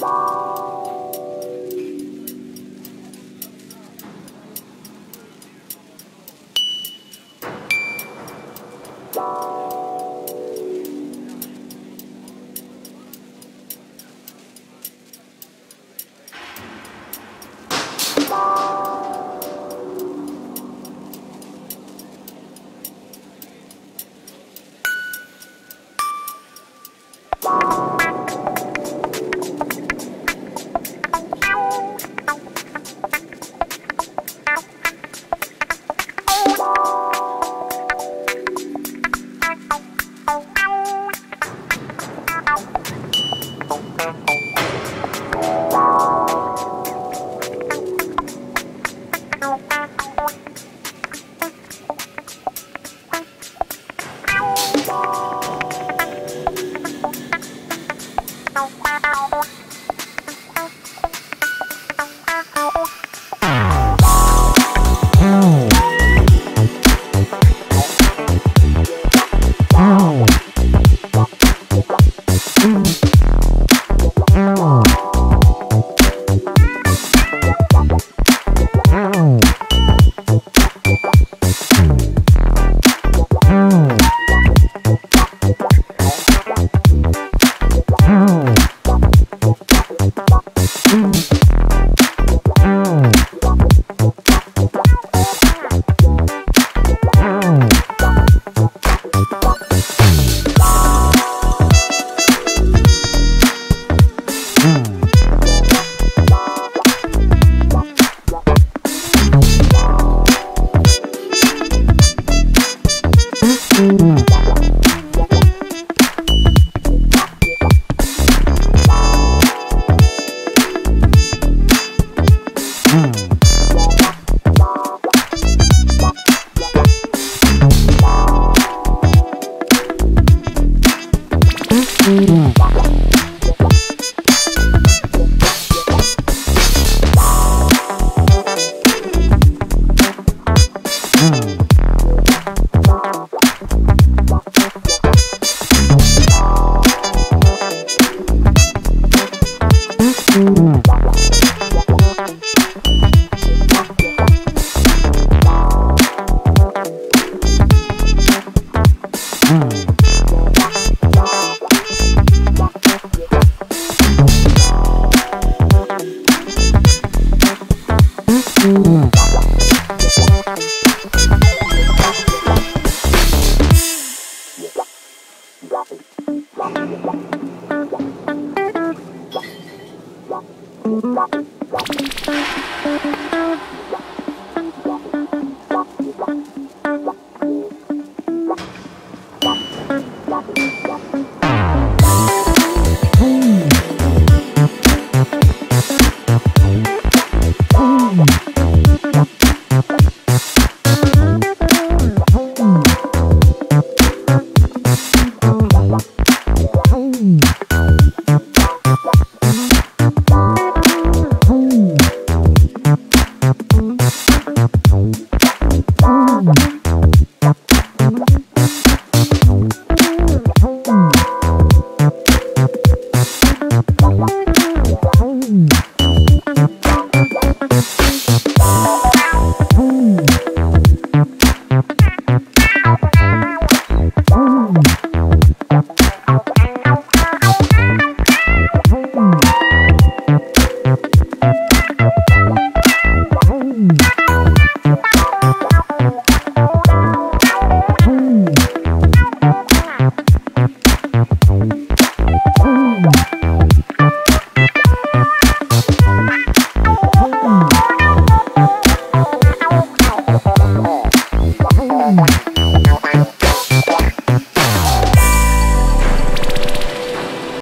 Bye. Bye.